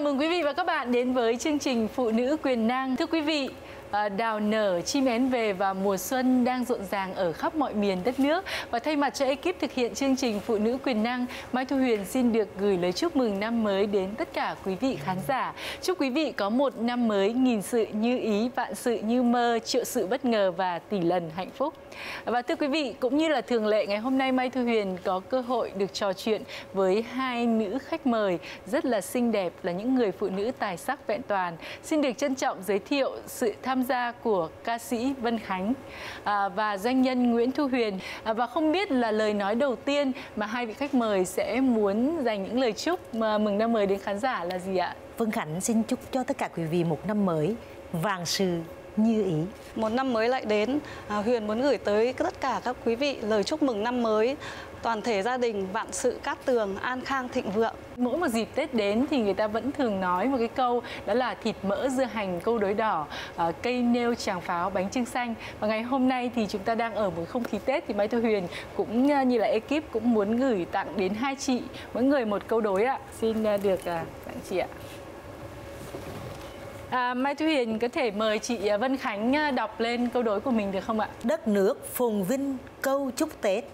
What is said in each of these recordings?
chào mừng quý vị và các bạn đến với chương trình Phụ nữ quyền năng. Thưa quý vị, Ờ, đào nở, chim én về và mùa xuân đang rộn ràng ở khắp mọi miền đất nước. Và thay mặt cho ekip thực hiện chương trình phụ nữ quyền năng, mai thu huyền xin được gửi lời chúc mừng năm mới đến tất cả quý vị khán giả. Chúc quý vị có một năm mới nghìn sự như ý, vạn sự như mơ, triệu sự bất ngờ và tỷ lần hạnh phúc. Và thưa quý vị, cũng như là thường lệ, ngày hôm nay mai thu huyền có cơ hội được trò chuyện với hai nữ khách mời rất là xinh đẹp, là những người phụ nữ tài sắc vẹn toàn. Xin được trân trọng giới thiệu sự tham tham gia của ca sĩ Vân Khánh à, và doanh nhân Nguyễn Thu Huyền à, và không biết là lời nói đầu tiên mà hai vị khách mời sẽ muốn dành những lời chúc mừng năm mới đến khán giả là gì ạ? Vân Khánh xin chúc cho tất cả quý vị một năm mới vàng sự như ý. Một năm mới lại đến, à, Huyền muốn gửi tới tất cả các quý vị lời chúc mừng năm mới toàn thể gia đình vạn sự cát tường an khang thịnh vượng. Mỗi một dịp tết đến thì người ta vẫn thường nói một cái câu đó là thịt mỡ dưa hành câu đối đỏ uh, cây nêu tràng pháo bánh trưng xanh. Và ngày hôm nay thì chúng ta đang ở một không khí tết thì mai thu huyền cũng uh, như là ekip cũng muốn gửi tặng đến hai chị. Mỗi người một câu đối ạ. Xin uh, được tặng chị ạ À, Mai Thu Hiền có thể mời chị à, Vân Khánh à, đọc lên câu đối của mình được không ạ? Đất nước phồn vinh câu chúc Tết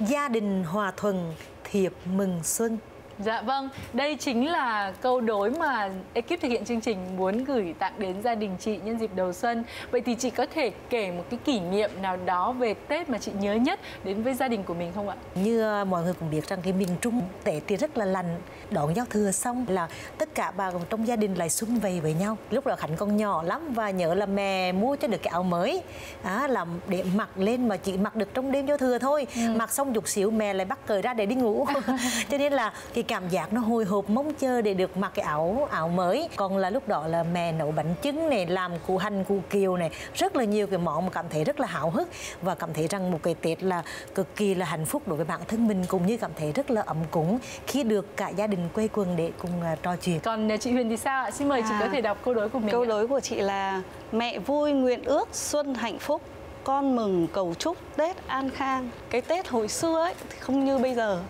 gia đình hòa thuận thiệp mừng xuân Dạ vâng, đây chính là câu đối mà ekip thực hiện chương trình muốn gửi tặng đến gia đình chị nhân dịp đầu xuân. Vậy thì chị có thể kể một cái kỷ niệm nào đó về Tết mà chị nhớ nhất đến với gia đình của mình không ạ? Như à, mọi người cũng biết rằng cái miền Trung Tết thì rất là lành, đón giao thừa xong là tất cả bà trong gia đình lại xung vầy với nhau. Lúc đó Khánh còn nhỏ lắm và nhớ là mẹ mua cho được cái áo mới à, là để mặc lên mà chị mặc được trong đêm giao thừa thôi. Ừ. Mặc xong dục xíu mẹ lại bắt cởi ra để đi ngủ. cho nên là cái cảm giác nó hồi hộp mong chờ để được mặc cái áo áo mới. Còn là lúc đó là mẹ nấu bánh trứng này làm củ hành củ kiều này. Rất là nhiều cái món mà cảm thấy rất là hào hức và cảm thấy rằng một cái tết là cực kỳ là hạnh phúc đối với bản thân mình cũng như cảm thấy rất là ấm cúng khi được cả gia đình quây quần để cùng uh, trò chuyện. Còn à, chị Huyền thì sao ạ? Xin mời à, chị có thể đọc câu đối của mình câu đối của chị là mẹ vui nguyện ước xuân hạnh phúc con mừng cầu chúc Tết an khang. Cái Tết hồi xưa ấy thì không như bây giờ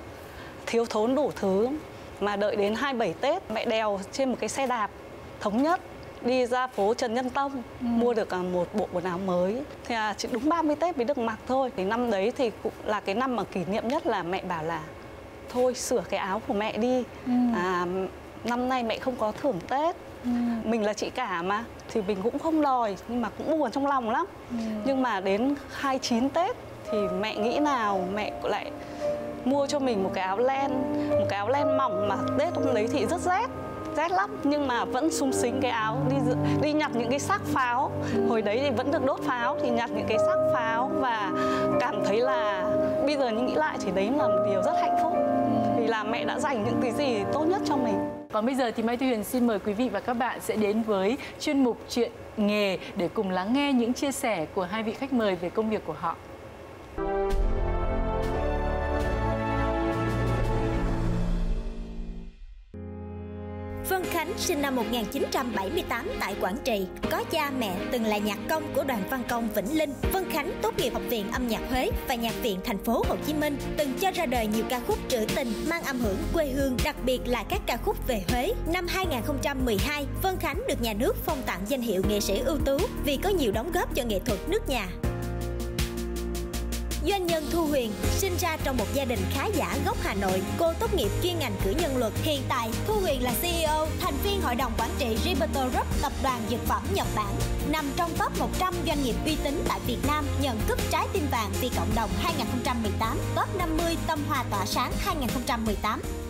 thiếu thốn đủ thứ mà đợi đến 27 Tết mẹ đèo trên một cái xe đạp thống nhất đi ra phố Trần Nhân Tông ừ. mua được à, một bộ quần áo mới thì à, chỉ đúng 30 Tết mới được mặc thôi thì năm đấy thì cũng là cái năm mà kỷ niệm nhất là mẹ bảo là thôi sửa cái áo của mẹ đi ừ. à, năm nay mẹ không có thưởng Tết ừ. mình là chị cả mà thì mình cũng không đòi nhưng mà cũng buồn trong lòng lắm ừ. nhưng mà đến 29 Tết thì mẹ nghĩ nào mẹ lại mua cho mình một cái áo len, một cái áo len mỏng mà tết hôm đấy thì rất rét rét lắm. Nhưng mà vẫn sung sính cái áo đi đi nhặt những cái xác pháo. Hồi đấy thì vẫn được đốt pháo, thì nhặt những cái xác pháo và cảm thấy là bây giờ nghĩ lại thì đấy là một điều rất hạnh phúc. Vì là mẹ đã dành những cái gì tốt nhất cho mình. Còn bây giờ thì Mai Thu Huyền xin mời quý vị và các bạn sẽ đến với chuyên mục chuyện nghề để cùng lắng nghe những chia sẻ của hai vị khách mời về công việc của họ. Khánh sinh năm 1978 tại Quảng Trị, có cha mẹ từng là nhạc công của đoàn văn công Vĩnh Linh. Vân Khánh tốt nghiệp học viện âm nhạc Huế và nhạc viện thành phố Hồ Chí Minh, từng cho ra đời nhiều ca khúc trữ tình mang âm hưởng quê hương, đặc biệt là các ca khúc về Huế. Năm 2012, Vân Khánh được nhà nước phong tặng danh hiệu nghệ sĩ ưu tú vì có nhiều đóng góp cho nghệ thuật nước nhà. Doanh nhân Thu Huyền sinh ra trong một gia đình khá giả gốc Hà Nội. Cô tốt nghiệp chuyên ngành cử nhân luật. Hiện tại, Thu Huyền là CEO, thành viên hội đồng quản trị Ribeto Group, tập đoàn dược phẩm Nhật Bản, nằm trong top 100 doanh nghiệp uy tín tại Việt Nam, nhận cúp trái tim vàng vì cộng đồng 2018, top 50 tâm hòa tỏa sáng 2018.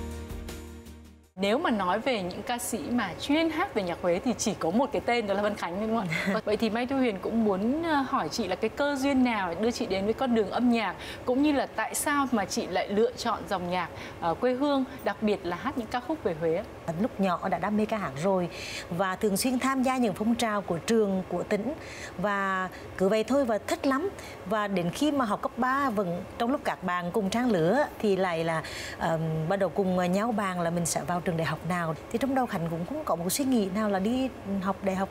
Nếu mà nói về những ca sĩ mà chuyên hát về nhạc Huế thì chỉ có một cái tên đó là Vân Khánh đúng không ạ? Vậy thì Mai Thu Huyền cũng muốn ờ, hỏi chị là cái cơ duyên nào đưa chị đến với con đường âm nhạc cũng như là tại sao mà chị lại lựa chọn dòng nhạc uh, quê hương, đặc biệt là hát những ca khúc về Huế? Lúc nhỏ đã đam mê ca hát rồi và thường xuyên tham gia những phong trào của trường, của tỉnh. Và cứ vậy thôi và thích lắm. Và đến khi mà học cấp 3 vẫn trong lúc các bạn cùng trang lửa thì lại là um, bắt đầu cùng ờ, nhau bàn là mình sẽ vào trường đại học nào. Thì trong đầu khánh cũng không có một suy nghĩ nào là đi học đại học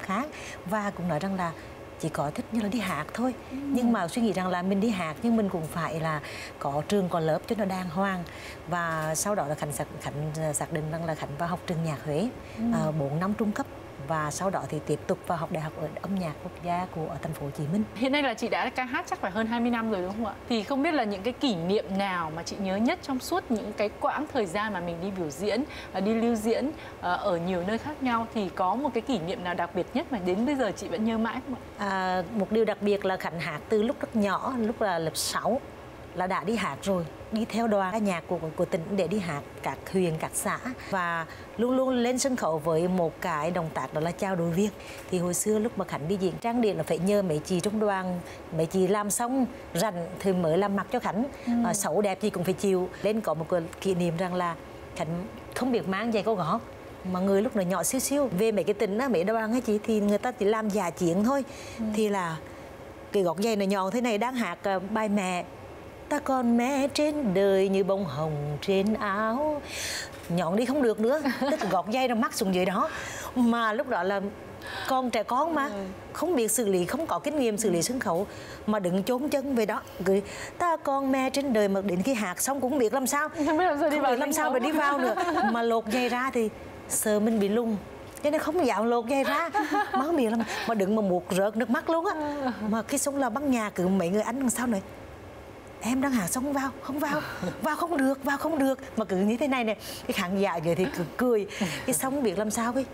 khác. Và cũng nói rằng là chỉ có thích như là đi hát thôi ừ. nhưng mà suy nghĩ rằng là mình đi hát nhưng mình cũng phải là có trường có lớp cho nó đàng hoàng và sau đó là khánh xác khánh xác định rằng là khánh vào học trường nhạc huế ừ. uh, 4 năm trung cấp và sau đó thì tiếp tục vào học đại học ở âm nhạc quốc gia của thành phố Hồ Chí Minh. Hiện nay là chị đã ca hát chắc phải hơn 20 năm rồi đúng không ạ? Thì không biết là những cái kỷ niệm nào mà chị nhớ nhất trong suốt những cái quãng thời gian mà mình đi biểu diễn, và đi lưu diễn ờ, ở nhiều nơi khác nhau thì có một cái kỷ niệm nào đặc biệt nhất mà đến bây giờ chị vẫn nhớ mãi không ạ? À, một điều đặc biệt là Khánh hát từ lúc rất nhỏ, lúc là lớp 6 là đã đi hát rồi đi theo đoàn ca nhạc của của tỉnh để đi hát các huyện các xã. Và luôn luôn lên sân khấu với một cái động tác đó là chào đội viên thì hồi xưa lúc mà khánh đi diễn trang điểm là phải nhờ mấy chị trong đoàn mấy chị làm xong rành thì mới làm mặc cho khánh. Ừ. à, xấu đẹp thì cũng phải chịu. Lên có một cái kỷ niệm rằng là khánh không biết mang giày có gót mà người lúc nào nhỏ xíu xíu. Về mấy cái tỉnh á mấy đoàn ấy chị thì người ta chỉ làm giả chiến thôi. Ừ. thì là cái gót giày nó nhọn thế này đang hát uh, bài mẹ ta còn mẹ trên đời như bông hồng trên áo. Nhọn đi không được nữa tức là gọt dây nó mắc xuống dưới đó. Mà lúc đó là con trẻ con mà ừ. không biết xử lý không có kinh nghiệm xử lý sân khấu mà đứng trốn chân về đó. Cười ta con mẹ trên đời mà đến khi hạt xong cũng biết làm sao. Không biết làm sao đi biết làm sao mà đi vào nữa. Mà lột dây ra thì sợ mình bị lung. Cho nên không dạo lột dây ra. Không biết làm mà đừng mà muột rợt nước mắt luôn á. Mà cái sống là bắn nhà cứ mấy người anh đằng sau này em đang hạ xong vào? Không vào. Vào không được vào không được. Mà cứ như thế này này cái khán giả vậy thì cứ cười. Cái xong biết làm sao ấy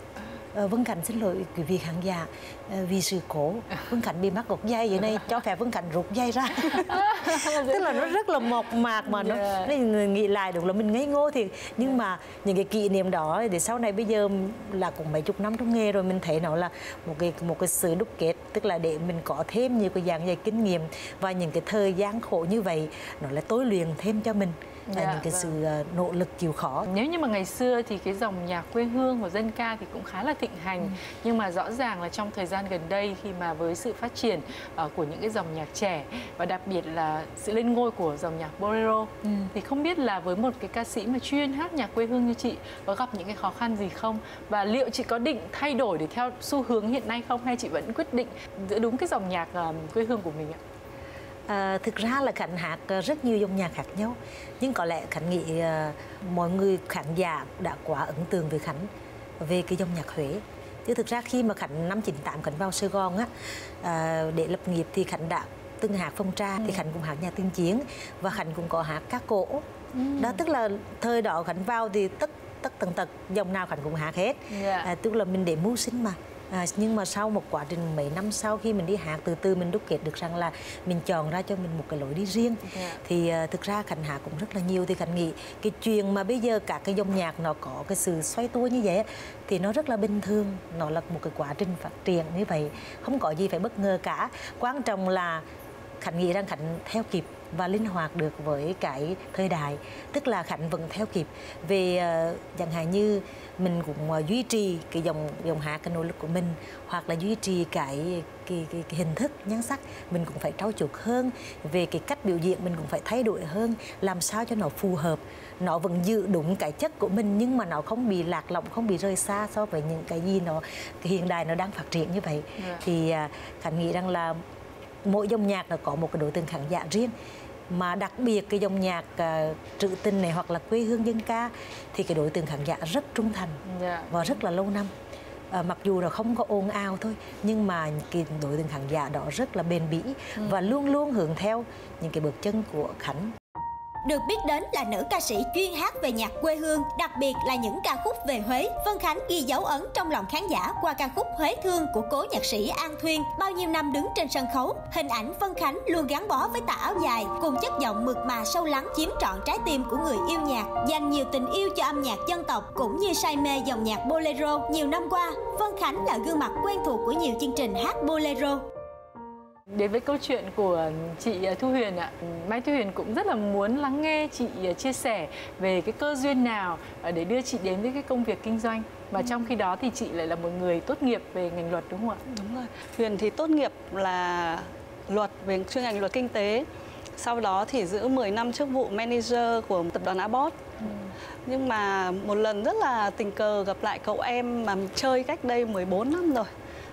Vân Khánh xin lỗi quý vị khán giả. Ờ, vì sự cố Vân Khánh bị mắc gột dây vậy này cho phép Vân Khánh rút dây ra. Tức là nó rất là mộc mạc mà nó yeah. người nghĩ lại đúng là mình ngây ngô thì nhưng mà những cái kỷ niệm đó thì sau này bây giờ là cũng mấy chục năm trong nghề rồi mình thấy nó là một cái một cái sự đúc kết. Tức là để mình có thêm nhiều cái dạng dày kinh nghiệm và những cái thời gian khổ như vậy nó lại tối luyện thêm cho mình là dạ, những cái vâng. sự ờ, nỗ lực chịu khó nếu như mà ngày xưa thì cái dòng nhạc quê hương của dân ca thì cũng khá là thịnh hành ừ. nhưng mà rõ ràng là trong thời gian gần đây khi mà với sự phát triển uh, của những cái dòng nhạc trẻ và đặc biệt là sự lên ngôi của dòng nhạc bolero ừ. thì không biết là với một cái ca sĩ mà chuyên hát nhạc quê hương như chị có gặp những cái khó khăn gì không và liệu chị có định thay đổi để theo xu hướng hiện nay không hay chị vẫn quyết định giữ đúng cái dòng nhạc uh, quê hương của mình ạ? À, thực ra là khánh hát ờ, rất nhiều dòng nhạc khác nhau nhưng có lẽ khánh nghĩ à, mọi người khán giả đã quá ấn tượng với khánh về cái dòng nhạc huế chứ thực ra khi mà khánh năm 98 khánh vào sài gòn á à, để lập nghiệp thì khánh đã từng hát phong tra ừ. thì khánh cũng hát nhạc tiên chiến và khánh cũng có hát các cổ ừ. đó tức là thời đó khánh vào thì tất tất tần tật dòng nào khánh cũng hát hết yeah. Dạ. à, tức là mình để mưu sinh mà à, nhưng mà sau một quá trình mấy năm sau khi mình đi hát từ từ mình đúc kết được rằng là mình chọn ra cho mình một cái lối đi riêng yeah. Dạ. thì à, thực ra khánh hát cũng rất là nhiều thì khánh nghĩ cái chuyện mà bây giờ cả cái dòng nhạc nó có cái sự xoay tua như vậy thì nó rất là bình thường nó là một cái quá trình phát triển như vậy không có gì phải bất ngờ cả quan trọng là khánh nghĩ rằng khánh theo kịp và linh hoạt được với cái thời đại tức là khánh vẫn theo kịp về uh, chẳng hạn như mình cũng uh, duy trì cái dòng dòng hát cái nỗ lực của mình hoặc là duy trì cái cái, cái, cái hình thức nhan sắc mình cũng phải trau chuốt hơn về cái cách biểu diễn mình cũng phải thay đổi hơn làm sao cho nó phù hợp nó vẫn giữ đúng cái chất của mình nhưng mà nó không bị lạc lõng không bị rơi xa so với những cái gì nó cái hiện đại nó đang phát triển như vậy yeah. Dạ. thì uh, khánh nghĩ rằng là mỗi dòng nhạc là có một cái đối tượng khán giả riêng mà đặc biệt cái dòng nhạc uh, trữ tình này hoặc là quê hương dân ca thì cái đối tượng khán giả rất trung thành yeah. Dạ. và rất là lâu năm à, mặc dù là không có ồn ào thôi nhưng mà cái đối tượng khán giả đó rất là bền bỉ ừ. và luôn luôn hướng theo những cái bước chân của khánh được biết đến là nữ ca sĩ chuyên hát về nhạc quê hương, đặc biệt là những ca khúc về Huế. Vân Khánh ghi dấu ấn trong lòng khán giả qua ca khúc Huế Thương của cố nhạc sĩ An Thuyên. Bao nhiêu năm đứng trên sân khấu, hình ảnh Vân Khánh luôn gắn bó với tà áo dài cùng chất giọng mượt mà sâu lắng chiếm trọn trái tim của người yêu nhạc, dành nhiều tình yêu cho âm nhạc dân tộc cũng như say mê dòng nhạc bolero. Nhiều năm qua, Vân Khánh là gương mặt quen thuộc của nhiều chương trình hát bolero. Đến với câu chuyện của chị Thu Huyền ạ, Mai Thu Huyền cũng rất là muốn lắng nghe chị chia sẻ về cái cơ duyên nào để đưa chị đến với cái công việc kinh doanh. Và ừ. trong khi đó thì chị lại là một người tốt nghiệp về ngành luật đúng không ạ? Đúng rồi. Huyền thì tốt nghiệp là luật về chuyên ngành luật kinh tế. Sau đó thì giữ 10 năm chức vụ manager của tập đoàn Abbott. Ừ. Nhưng mà một lần rất là tình cờ gặp lại cậu em mà mình chơi cách đây 14 năm rồi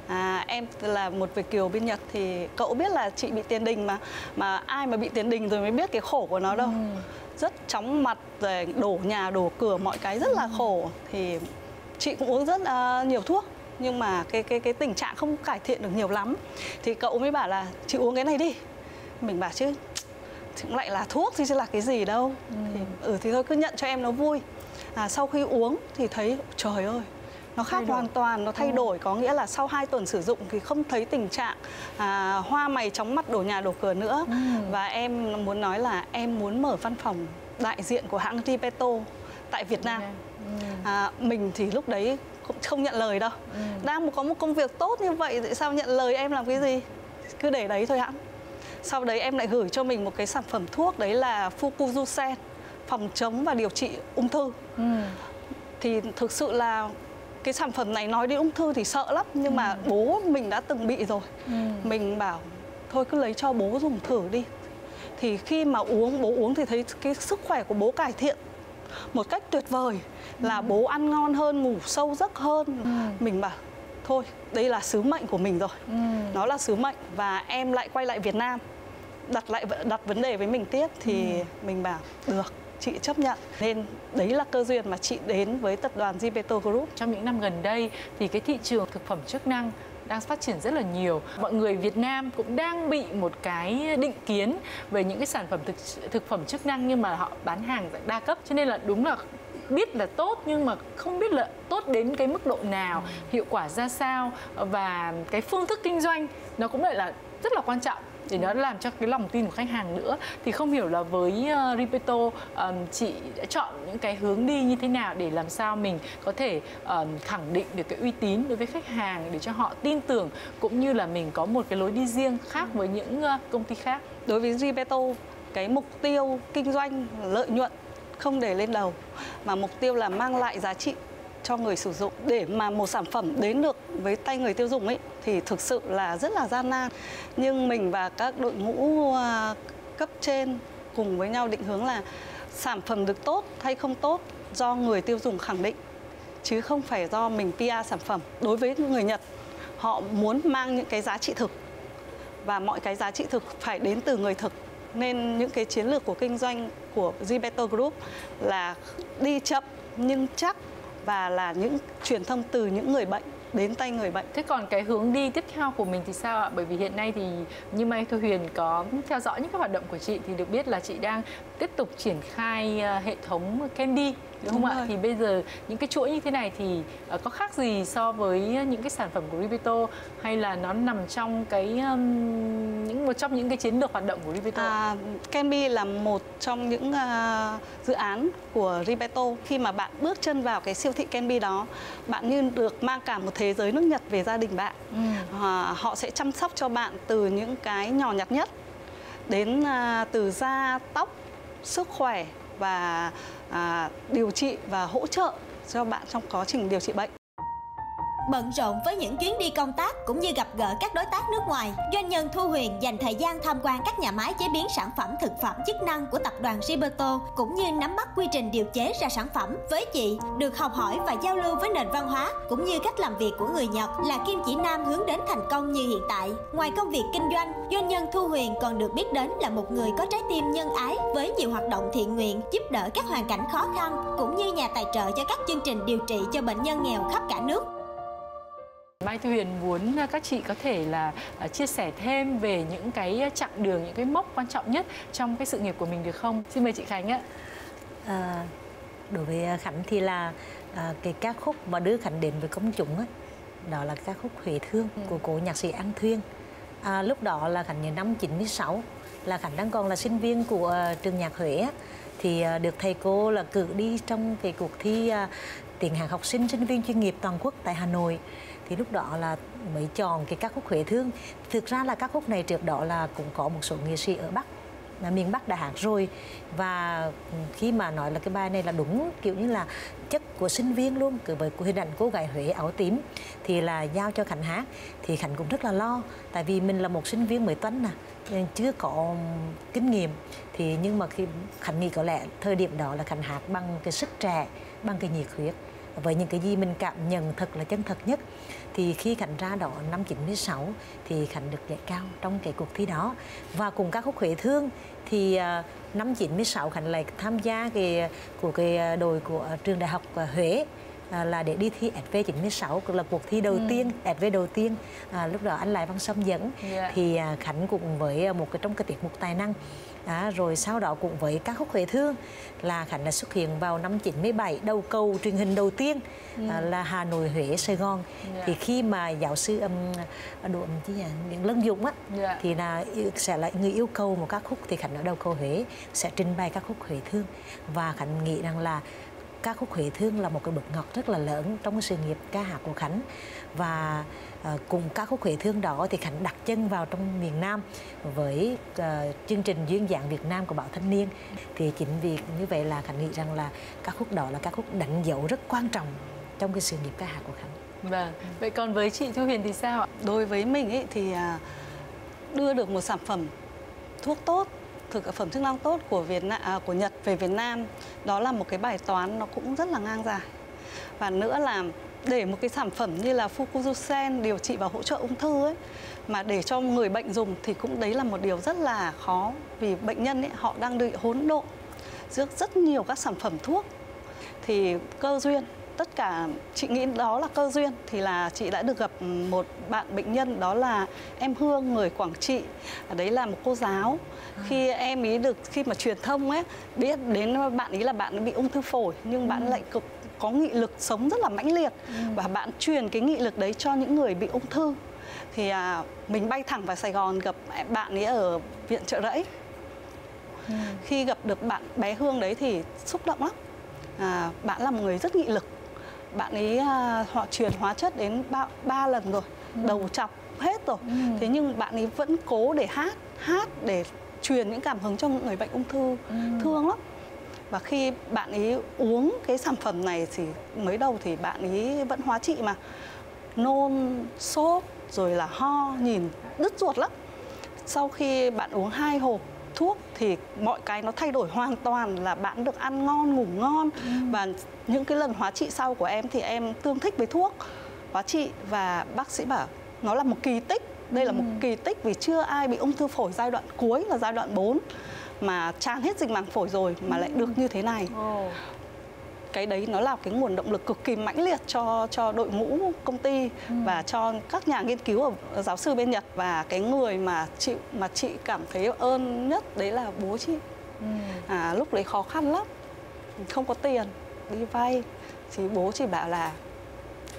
à, em là một việt kiều bên nhật thì cậu biết là chị bị tiền đình mà mà ai mà bị tiền đình rồi mới biết cái khổ của nó đâu. Ừ. rất chóng mặt rồi đổ nhà đổ cửa mọi cái rất là khổ. Thì chị cũng uống rất uh, nhiều thuốc nhưng mà cái cái cái tình trạng không cải thiện được nhiều lắm. Thì cậu mới bảo là chị uống cái này đi. Mình bảo chứ cũng lại là thuốc thì chứ là cái gì đâu. Ừ. thì ừ thì thôi cứ nhận cho em nó vui. À, sau khi uống thì thấy trời ơi nó khác hoàn toàn nó thay đổi có nghĩa là sau 2 tuần sử dụng thì không thấy tình trạng à, hoa mày chóng mặt đổ nhà đổ cửa nữa. Ừ. và em muốn nói là em muốn mở văn phòng đại diện của hãng Ripeto tại Việt Nam. Ừ. à, mình thì lúc đấy cũng không nhận lời đâu. Ừ. đang có một công việc tốt như vậy tại sao nhận lời em làm cái gì? Cứ để đấy thôi hãng sau đấy em lại gửi cho mình một cái sản phẩm thuốc đấy là Fukuzusen phòng chống và điều trị ung thư. Ừ. thì thực sự là cái sản phẩm này nói đến ung thư thì sợ lắm nhưng ừ. mà bố mình đã từng bị rồi ừ. mình bảo thôi cứ lấy cho bố dùng thử đi thì khi mà uống bố uống thì thấy cái sức khỏe của bố cải thiện một cách tuyệt vời là ừ. bố ăn ngon hơn ngủ sâu giấc hơn ừ. mình bảo thôi đây là sứ mệnh của mình rồi ừ. nó là sứ mệnh và em lại quay lại Việt Nam đặt lại đặt vấn đề với mình tiếp thì ừ. mình bảo được chị chấp nhận. Nên đấy là cơ duyên mà chị đến với tập đoàn Zipeto Group. Trong những năm gần đây thì cái thị trường thực phẩm chức năng đang phát triển rất là nhiều. Mọi người Việt Nam cũng đang bị một cái định kiến về những cái sản phẩm thực thực phẩm chức năng nhưng mà họ bán hàng dạng đa cấp. Cho nên là đúng là biết là tốt nhưng mà không biết là tốt đến cái mức độ nào, hiệu quả ra sao và cái phương thức kinh doanh nó cũng lại là rất là quan trọng để nó làm cho cái lòng tin của khách hàng nữa. Thì không hiểu là với uh, Ripeto um, chị đã chọn những cái hướng đi như thế nào để làm sao mình có thể um, khẳng định được cái uy tín đối với khách hàng để cho họ tin tưởng cũng như là mình có một cái lối đi riêng khác với những uh, công ty khác? Đối với Ripeto cái mục tiêu kinh doanh lợi nhuận không để lên đầu mà mục tiêu là mang lại giá trị cho người sử dụng để mà một sản phẩm đến được với tay người tiêu dùng ấy, thì thực sự là rất là gian nan. Nhưng mình và các đội ngũ à, cấp trên cùng với nhau định hướng là sản phẩm được tốt hay không tốt do người tiêu dùng khẳng định, chứ không phải do mình PR sản phẩm. Đối với người Nhật, họ muốn mang những cái giá trị thực và mọi cái giá trị thực phải đến từ người thực. Nên những cái chiến lược của kinh doanh của Zibeto Group là đi chậm nhưng chắc và là những truyền thông từ những người bệnh đến tay người bệnh. Thế còn cái hướng đi tiếp theo của mình thì sao ạ? Bởi vì hiện nay thì như Mai Thu Huyền có theo dõi những cái hoạt động của chị thì được biết là chị đang tiếp tục triển khai ờ, hệ thống Candy đúng không đúng ạ? Rồi. Thì bây giờ những cái chuỗi như thế này thì uh, có khác gì so với những cái sản phẩm của Rivito hay là nó nằm trong cái những một trong những cái chiến lược hoạt động của Rivito? À, Canby là một trong những uh, dự án của Rivito. Khi mà bạn bước chân vào cái siêu thị Canby đó, bạn như được mang cả một thế giới nước Nhật về gia đình bạn. Ừ. Uh, họ sẽ chăm sóc cho bạn từ những cái nhỏ nhặt nhất đến uh, từ da, tóc, sức khỏe và à, điều trị và hỗ trợ cho bạn trong quá trình điều trị bệnh. Bận rộn với những chuyến đi công tác cũng như gặp gỡ các đối tác nước ngoài, doanh nhân Thu Huyền dành thời gian tham quan các nhà máy chế biến sản phẩm thực phẩm chức năng của tập đoàn Riberto cũng như nắm bắt quy trình điều chế ra sản phẩm. Với chị, được học hỏi và giao lưu với nền văn hóa cũng như cách làm việc của người Nhật là kim chỉ nam hướng đến thành công như hiện tại. Ngoài công việc kinh doanh, doanh nhân Thu Huyền còn được biết đến là một người có trái tim nhân ái với nhiều hoạt động thiện nguyện, giúp đỡ các hoàn cảnh khó khăn cũng như nhà tài trợ cho các chương trình điều trị cho bệnh nhân nghèo khắp cả nước. Mai Thu Huyền muốn à, các chị có thể là à, chia sẻ thêm về những cái chặng đường, những cái mốc quan trọng nhất trong cái sự nghiệp của mình được không? Xin mời chị Khánh ạ. À, đối với Khánh thì là à, cái ca khúc mà đưa Khánh đến với công chúng ấy, đó là ca khúc Huế Thương ừ. của cố nhạc sĩ An Thuyên. À, lúc đó là Khánh nhớ năm 96 là Khánh đang còn là sinh viên của uh, trường nhạc Huế thì uh, được thầy cô là cử đi trong cái cuộc thi uh, tiền hạng học sinh sinh viên chuyên nghiệp toàn quốc tại Hà Nội thì lúc đó là mới chọn cái ca khúc Huế Thương. Thực ra là ca khúc này trước đó là cũng có một số nghệ sĩ ở Bắc là miền Bắc đã hát rồi. Và khi mà nói là cái bài này là đúng, kiểu như là chất của sinh viên luôn cứ với hình ảnh cô gái Huế áo tím, thì là giao cho Khánh hát. Thì Khánh cũng rất là lo, tại vì mình là một sinh viên mới tuấn nè chưa có kinh nghiệm. Thì nhưng mà khi Khánh nghĩ có lẽ thời điểm đó là Khánh hát bằng cái sức trẻ, bằng cái nhiệt huyết với những cái gì mình cảm nhận thật là chân thật nhất thì khi Khánh ra đó năm 96 thì Khánh được giải cao trong cái cuộc thi đó và cùng các khúc Huế Thương thì uh, năm 96 Khánh lại tham gia cái của cái đội của trường đại học Huế à, là để đi thi SV 96 cũng là cuộc thi đầu ừ. tiên SV đầu tiên à, lúc đó anh Lại Văn Sâm dẫn yeah. Dạ. thì à, Khánh cũng với một cái trong cái tiết mục tài năng À, rồi sau đó cũng với các khúc Huế Thương là Khánh đã xuất hiện vào năm 97 đầu cầu truyền hình đầu tiên ừ. à, là Hà Nội Huế Sài Gòn yeah. Dạ. thì khi mà giáo sư âm um, độ um, chứ những Lân Dũng á yeah. Dạ. thì là sẽ là người yêu cầu một các khúc thì Khánh ở đầu cầu Huế sẽ trình bày các khúc Huế Thương và Khánh nghĩ rằng là ca khúc Huệ Thương là một cái bậc ngọt rất là lớn trong cái sự nghiệp ca hát của Khánh và uh, cùng ca khúc Huệ Thương đó thì Khánh đặt chân vào trong miền Nam với uh, chương trình duyên dạng Việt Nam của Báo Thanh Niên thì chính vì như vậy là Khánh nghĩ rằng là ca khúc đó là ca khúc đánh dấu rất quan trọng trong cái sự nghiệp ca hát của Khánh. Vâng, vậy còn với chị Thu Huyền thì sao ạ? Đối với mình ấy thì à, đưa được một sản phẩm thuốc tốt thực phẩm chức năng tốt của Việt Nam à, của Nhật về Việt Nam. Đó là một cái bài toán nó cũng rất là ngang dài. Và nữa là để một cái sản phẩm như là Fukuzusen điều trị và hỗ trợ ung thư ấy mà để cho người bệnh dùng thì cũng đấy là một điều rất là khó vì bệnh nhân ấy họ đang bị hỗn độn giữa rất nhiều các sản phẩm thuốc. Thì cơ duyên tất cả chị nghĩ đó là cơ duyên thì là chị đã được gặp một bạn bệnh nhân đó là em Hương người Quảng Trị đấy là một cô giáo à. khi em ý được khi mà truyền thông ấy biết đến bạn ấy là bạn bị ung thư phổi nhưng bạn ừ. lại cực có nghị lực sống rất là mãnh liệt ừ. và bạn truyền cái nghị lực đấy cho những người bị ung thư thì à, mình bay thẳng vào Sài Gòn gặp bạn ấy ở viện trợ rẫy ừ. khi gặp được bạn bé Hương đấy thì xúc động lắm à, bạn là một người rất nghị lực bạn ấy à, họ truyền hóa chất đến ba, ba lần rồi ừ. đầu chọc hết rồi ừ. thế nhưng bạn ấy vẫn cố để hát hát để truyền những cảm hứng cho những người bệnh ung thư ừ. thương lắm và khi bạn ấy uống cái sản phẩm này thì mới đầu thì bạn ấy vẫn hóa trị mà nôn sốt rồi là ho nhìn đứt ruột lắm sau khi bạn uống hai hộp thuốc thì mọi cái nó thay đổi hoàn toàn là bạn được ăn ngon ngủ ngon. Ừ. và những cái lần hóa trị sau của em thì em tương thích với thuốc hóa trị. Và bác sĩ bảo nó là một kỳ tích. Đây là một ừ. kỳ tích vì chưa ai bị ung thư phổi giai đoạn cuối là giai đoạn 4 mà tràn hết dịch màng phổi rồi mà lại được như thế này cái đấy nó là cái nguồn động lực cực kỳ mãnh liệt cho cho đội ngũ công ty ừ. và cho các nhà nghiên cứu ở giáo sư bên Nhật và cái người mà chị mà chị cảm thấy ơn nhất đấy là bố chị ừ. à, lúc đấy khó khăn lắm không có tiền đi vay thì bố chị bảo là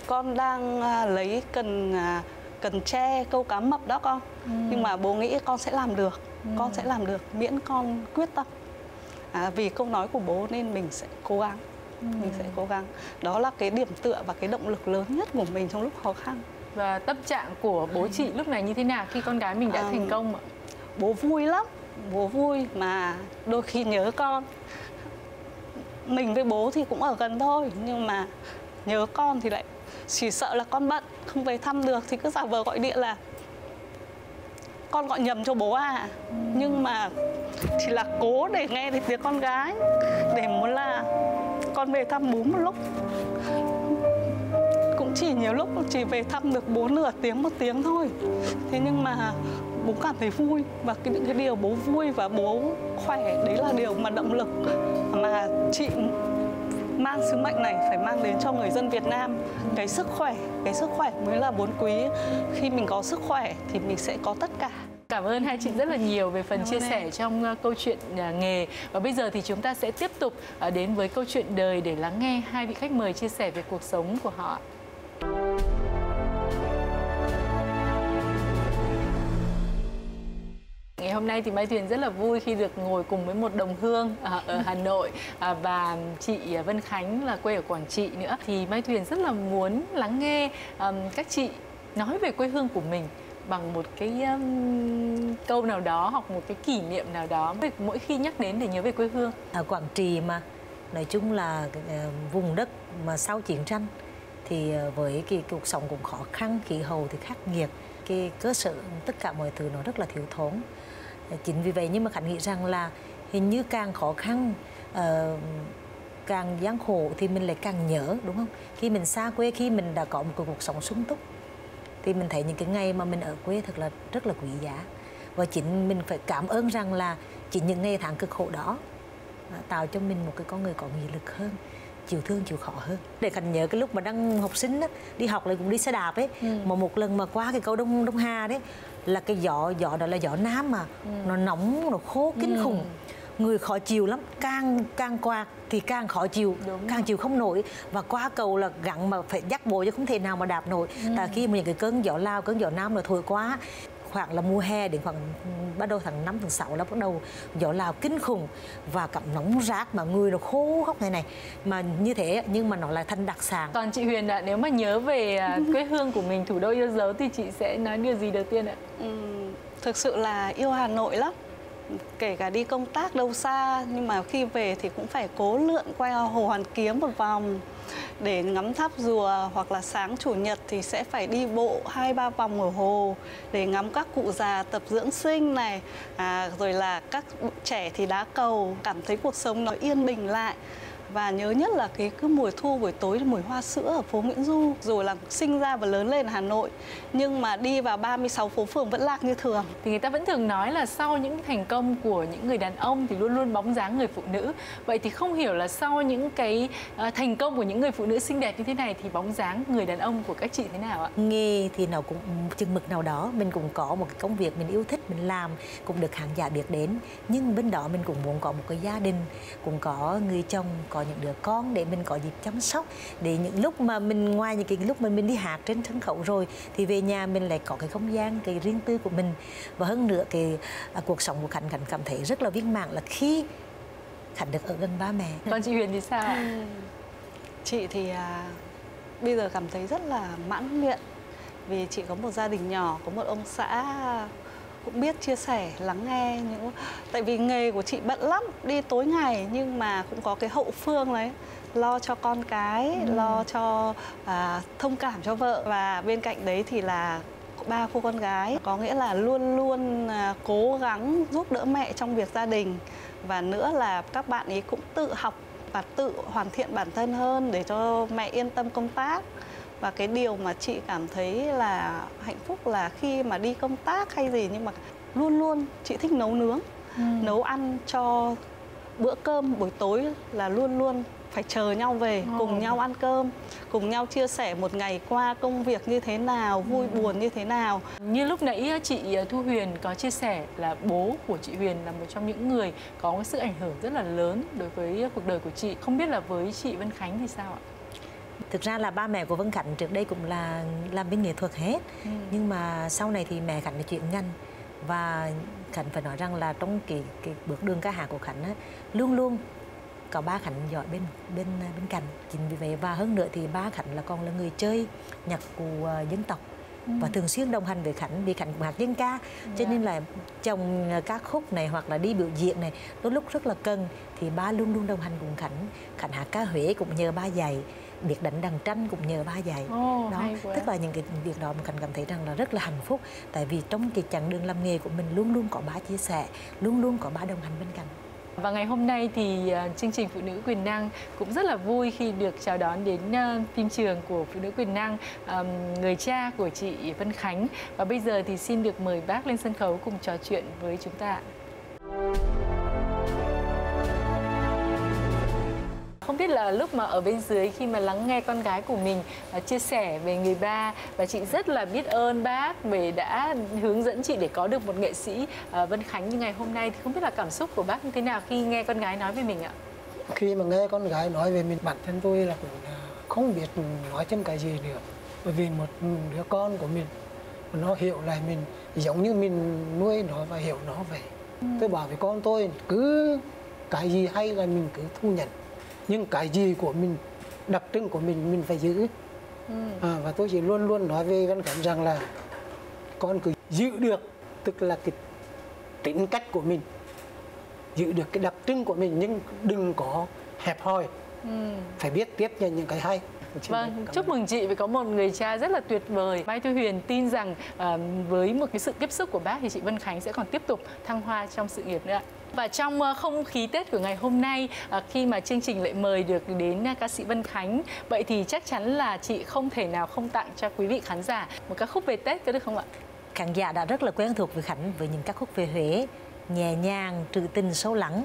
con đang à, lấy cần à, cần tre câu cá mập đó con ừ. nhưng mà bố nghĩ con sẽ làm được ừ. con sẽ làm được miễn con quyết tâm à, vì câu nói của bố nên mình sẽ cố gắng ừ. mình sẽ cố gắng. Đó là cái điểm tựa và cái động lực lớn nhất của mình trong lúc khó khăn. Và tâm trạng của bố chị lúc này như thế nào khi con gái mình đã à, thành công ạ? bố vui lắm. Bố vui mà đôi khi nhớ con. Mình với bố thì cũng ở gần thôi nhưng mà nhớ con thì lại chỉ sợ là con bận không về thăm được thì cứ giả vờ gọi điện là con gọi nhầm cho bố à. Nhưng mà chỉ là cố để nghe được tiếng con gái để muốn là con về thăm bố một lúc. Cũng chỉ nhiều lúc chỉ về thăm được bố nửa tiếng một tiếng thôi. Thế nhưng mà bố cảm thấy vui và cái, những cái điều bố vui và bố khỏe, đấy là điều mà động lực mà chị mang sứ mệnh này phải mang đến cho người dân Việt Nam. Cái sức khỏe, cái sức khỏe mới là vốn quý. Khi mình có sức khỏe thì mình sẽ có tất cả. Cảm ơn hai chị rất là nhiều về phần chia sẻ trong uh, câu chuyện uh, nghề và bây giờ thì chúng ta sẽ tiếp tục uh, đến với câu chuyện đời để lắng nghe hai vị khách mời chia sẻ về cuộc sống của họ. Ngày hôm nay thì Mai Tuyền rất là vui khi được ngồi cùng với một đồng hương ở Hà Nội và chị Vân Khánh là quê ở Quảng Trị nữa. Thì Mai Tuyền rất là muốn lắng nghe các chị nói về quê hương của mình bằng một cái um, câu nào đó hoặc một cái kỷ niệm nào đó. Mỗi khi nhắc đến để nhớ về quê hương. Ở Quảng Trị mà. Nói chung là uh, vùng đất mà sau chiến tranh thì uh, với cái cuộc sống cũng khó khăn khí hậu thì khắc nghiệt cái cơ sở tất cả mọi thứ nó rất là thiếu thốn. Ờ, chính vì vậy nhưng mà khánh nghĩ rằng là hình như càng khó khăn uh, càng gian khổ thì mình lại càng nhớ đúng không? Khi mình xa quê khi mình đã có một cuộc sống sung túc thì mình thấy những cái ngày mà mình ở quê thật là rất là quý giá và chính mình phải cảm ơn rằng là chỉ những ngày tháng cực khổ đó tạo cho mình một cái con người có nghị lực hơn chịu thương chịu khó hơn để khánh nhớ cái lúc mà đang học sinh đó, đi học lại cũng đi xe đạp ấy ừ. mà một lần mà qua cái cầu đông đông hà đấy là cái gió gió đó là gió nam mà ừ. nó nóng nó khô kinh ừ. khủng người khó chịu lắm. Càng càng quạt thì càng khó chịu. Đúng. Càng rồi. chịu không nổi. Và qua cầu là gặn mà phải dắt bộ chứ không thể nào mà đạp nổi. Ừ. tại khi mà những cái cơn gió lao cơn gió nam là thổi quá khoảng là mùa hè đến khoảng bắt đầu tháng 5 tháng 6 là bắt đầu gió lào kinh khủng và cảm nóng rát mà người nó khô khóc này này. Mà như thế nhưng mà nó lại thành đặc sản. Còn chị Huyền ạ nếu mà nhớ về à, quê hương của mình thủ đô yêu dấu thì chị sẽ nói điều gì đầu tiên ạ? Ừ, thực sự là yêu Hà Nội lắm kể cả đi công tác đâu xa nhưng mà khi về thì cũng phải cố lượn qua hồ Hoàn Kiếm một vòng để ngắm tháp rùa hoặc là sáng chủ nhật thì sẽ phải đi bộ hai ba vòng ở hồ để ngắm các cụ già tập dưỡng sinh này. À, rồi là các trẻ thì đá cầu cảm thấy cuộc sống nó yên bình lại và nhớ nhất là cái cứ mùa thu buổi tối mùi hoa sữa ở phố Nguyễn Du rồi là sinh ra và lớn lên ở Hà Nội nhưng mà đi vào 36 phố phường vẫn lạc như thường. Thì người ta vẫn thường nói là sau những thành công của những người đàn ông thì luôn luôn bóng dáng người phụ nữ. Vậy thì không hiểu là sau những cái uh, thành công của những người phụ nữ xinh đẹp như thế này thì bóng dáng người đàn ông của các chị thế nào ạ? Nghề thì nào cũng chừng mực nào đó. Mình cũng có một cái công việc mình yêu thích mình làm cũng được khán giả biết đến. Nhưng bên đó mình cũng muốn có một cái gia đình cũng có người chồng có những đứa con để mình có dịp chăm sóc để những lúc mà mình ngoài những cái lúc mà mình đi hát trên sân khấu rồi thì về nhà mình lại có cái không gian cái riêng tư của mình. Và hơn nữa cái à, cuộc sống của khánh khánh cảm thấy rất là viên mãn là khi khánh được ở gần ba mẹ. Còn chị huyền thì sao ừ. chị thì à, bây giờ cảm thấy rất là mãn nguyện vì chị có một gia đình nhỏ có một ông xã cũng biết chia sẻ lắng nghe những tại vì nghề của chị bận lắm đi tối ngày nhưng mà cũng có cái hậu phương đấy lo cho con cái ừ. lo cho à, thông cảm cho vợ và bên cạnh đấy thì là ba cô con gái có nghĩa là luôn luôn à, cố gắng giúp đỡ mẹ trong việc gia đình và nữa là các bạn ấy cũng tự học và tự hoàn thiện bản thân hơn để cho mẹ yên tâm công tác và cái điều mà chị cảm thấy là hạnh phúc là khi mà đi công tác hay gì nhưng mà luôn luôn chị thích nấu nướng ừ. nấu ăn cho bữa cơm buổi tối là luôn luôn phải chờ nhau về ừ. cùng nhau ăn cơm cùng nhau chia sẻ một ngày qua công việc như thế nào vui ừ. buồn như thế nào như lúc nãy chị Thu Huyền có chia sẻ là bố của chị Huyền là một trong những người có sự ảnh hưởng rất là lớn đối với cuộc đời của chị không biết là với chị Vân Khánh thì sao ạ thực ra là ba mẹ của Vân Khánh trước đây cũng là làm bên nghệ thuật hết. Ừ. nhưng mà sau này thì mẹ Khánh là chuyển ngành và Khánh phải nói rằng là trong cái cái bước đường ca hát của Khánh á, luôn luôn có ba Khánh giỏi bên bên bên cạnh. Chính vì vậy và hơn nữa thì ba Khánh là còn là người chơi nhạc cụ uh, dân tộc. Ừ. và thường xuyên đồng hành với Khánh vì Khánh hát dân ca. Cho yeah. nên là chồng các khúc này hoặc là đi biểu diễn này đôi lúc rất là cần. Thì ba luôn luôn đồng hành cùng Khánh. Khánh hát ca Huế cũng nhờ ba dạy biết đánh đàn tranh cũng nhờ ba dạy. Oh, đó tức là những cái việc đó mình cảm thấy rằng là rất là hạnh phúc. Tại vì trong cái chặng đường làm nghề của mình luôn luôn có ba chia sẻ luôn luôn có ba đồng hành bên cạnh. Và ngày hôm nay thì uh, chương trình Phụ nữ quyền năng cũng rất là vui khi được chào đón đến uh, phim trường của Phụ nữ quyền năng um, người cha của chị Vân Khánh. Và bây giờ thì xin được mời bác lên sân khấu cùng trò chuyện với chúng ta. Không biết là lúc mà ở bên dưới khi mà lắng nghe con gái của mình uh, chia sẻ về người ba và chị rất là biết ơn bác vì đã hướng dẫn chị để có được một nghệ sĩ uh, Vân Khánh như ngày hôm nay thì không biết là cảm xúc của bác như thế nào khi nghe con gái nói về mình ạ? Khi mà nghe con gái nói về mình bản thân tôi là cũng không biết nói thêm cái gì nữa bởi vì một đứa con của mình nó hiểu lại mình giống như mình nuôi nó và hiểu nó vậy ừ. tôi bảo với con tôi cứ cái gì hay là mình cứ thu nhận nhưng cái gì của mình đặc trưng của mình mình phải giữ ừ. à, và tôi chỉ luôn luôn nói với văn cảnh rằng là con cứ giữ được tức là cái tính cách của mình giữ được cái đặc trưng của mình nhưng đừng có hẹp hòi ừ. phải biết tiếp nhận những cái hay Vâng, chúc mừng chị vì có một người cha rất là tuyệt vời. Mai Thu Huyền tin rằng uh, với một cái sự tiếp xúc của bác thì chị Vân Khánh sẽ còn tiếp tục thăng hoa trong sự nghiệp nữa ạ. Và trong ờ, không khí Tết của ngày hôm nay ờ, khi mà chương trình lại mời được đến ờ, ca sĩ Vân Khánh, vậy thì chắc chắn là chị không thể nào không tặng cho quý vị khán giả một ca khúc về Tết có được không ạ? Khán giả đã rất là quen thuộc với Khánh với những ca khúc về Huế, nhẹ nhàng, trữ tình, sâu lắng.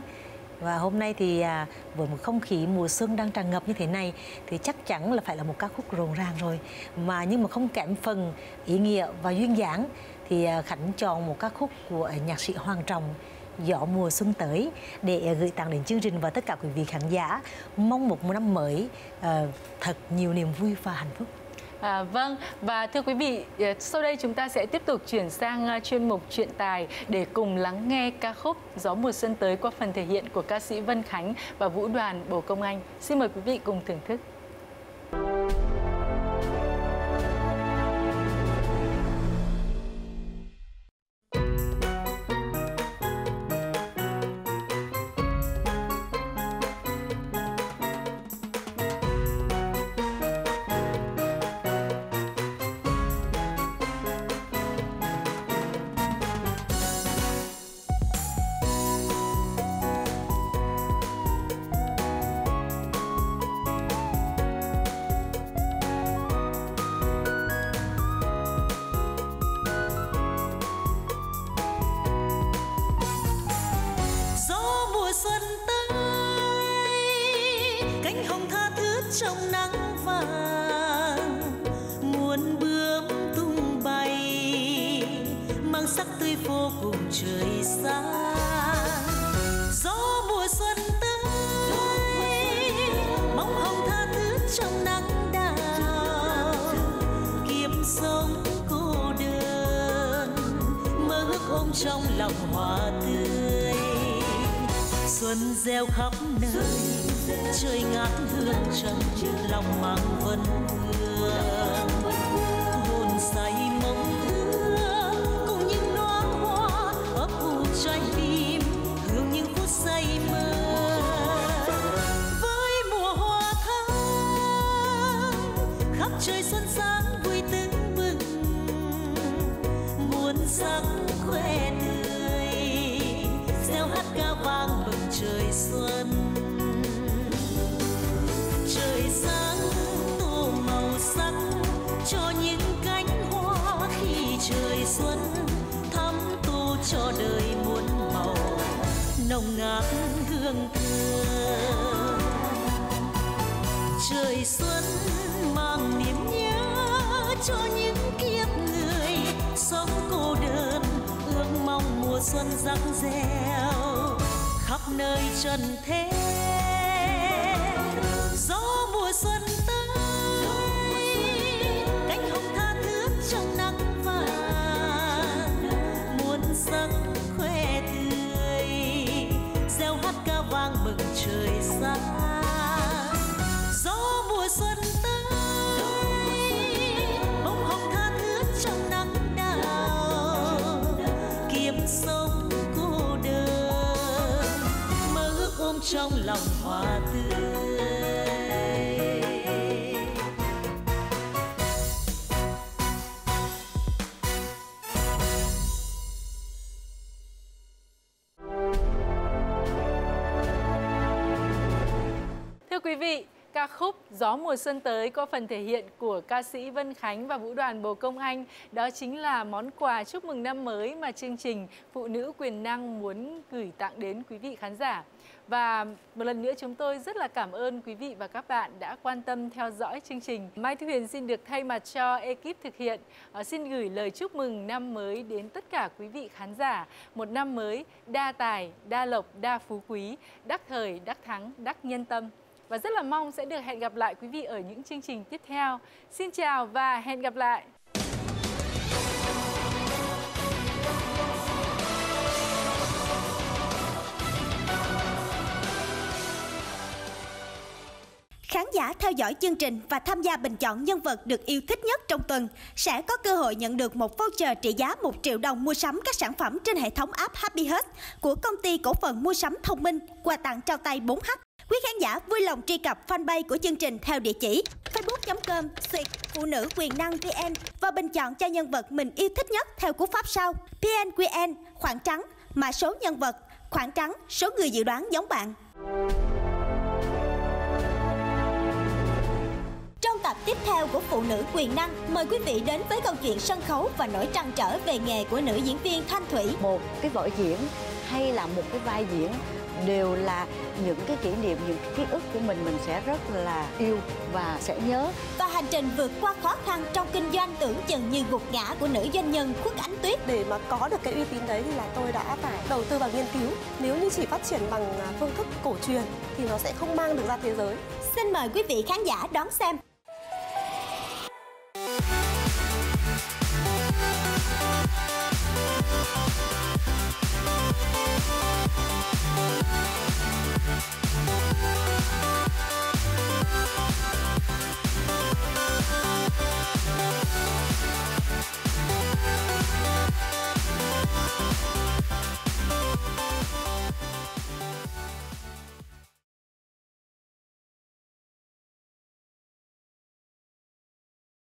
Và hôm nay thì à, với một không khí mùa xuân đang tràn ngập như thế này thì chắc chắn là phải là một ca khúc rộn ràng rồi. Mà nhưng mà không kém phần ý nghĩa và duyên dáng thì à, Khánh chọn một ca khúc của nhạc sĩ Hoàng Trọng gió mùa xuân tới để gửi tặng đến chương trình và tất cả quý vị khán giả. Mong một năm mới uh, thật nhiều niềm vui và hạnh phúc. À, vâng và thưa quý vị ờ, sau đây chúng ta sẽ tiếp tục chuyển sang ờ, chuyên mục chuyện tài để cùng lắng nghe ca khúc gió mùa xuân tới qua phần thể hiện của ca sĩ Vân Khánh và vũ đoàn Bồ Công Anh. Xin mời quý vị cùng thưởng thức. Trong lòng hòa tươi, xuân gieo khắp nơi trời ngát hương trầm lòng mang vân hương. Hồn say mộng ước cùng những đóa hoa ấp ủ trái tim hương những phút say mơ. Với mùa hoa thắm khắp trời xuân sáng nồng ngát hương thơm trời xuân mang niềm nhớ cho những kiếp người sống cô đơn, ước mong mùa xuân rắc reo khắp nơi trần thế. Gió mùa xuân trong lòng hoa tươi Thưa quý vị, ca khúc Gió mùa xuân tới có phần thể hiện của ca sĩ Vân Khánh và vũ đoàn Bồ Công Anh. Đó chính là món quà chúc mừng năm mới mà chương trình Phụ nữ quyền năng muốn gửi tặng đến quý vị khán giả. Và một lần nữa chúng tôi rất là cảm ơn quý vị và các bạn đã quan tâm theo dõi chương trình. Mai Thu Huyền xin được thay mặt cho ekip thực hiện, ờ, xin gửi lời chúc mừng năm mới đến tất cả quý vị khán giả. Một năm mới đa tài, đa lộc, đa phú quý, đắc thời, đắc thắng, đắc nhân tâm. Và rất là mong sẽ được hẹn gặp lại quý vị ở những chương trình tiếp theo. Xin chào và hẹn gặp lại! Khán giả theo dõi chương trình và tham gia bình chọn nhân vật được yêu thích nhất trong tuần sẽ có cơ hội nhận được một voucher trị giá 1 triệu đồng mua sắm các sản phẩm trên hệ thống app Happy Hut của công ty cổ phần mua sắm thông minh quà tặng trao tay 4H. Quý khán giả vui lòng truy cập fanpage của chương trình theo địa chỉ facebook.com xuyệt phụ nữ quyền năng vn và bình chọn cho nhân vật mình yêu thích nhất theo cú pháp sau PNQN khoảng trắng mã số nhân vật khoảng trắng, số người dự đoán giống bạn. Tiếp theo của Phụ nữ quyền năng, mời quý vị đến với câu chuyện sân khấu và nỗi trăn trở về nghề của nữ diễn viên Thanh Thủy. một cái vở diễn hay là một cái vai diễn đều là những cái kỷ niệm những cái ký ức của mình mình sẽ rất là yêu và sẽ nhớ Và hành trình vượt qua khó khăn trong kinh doanh tưởng chừng như gục ngã của nữ doanh nhân Khuất Ánh Tuyết. để mà có được cái uy tín đấy thì là tôi đã phải đầu tư vào nghiên cứu nếu như chỉ phát triển bằng à, phương thức cổ truyền thì nó sẽ không mang được ra thế giới Xin mời quý vị khán giả đón xem.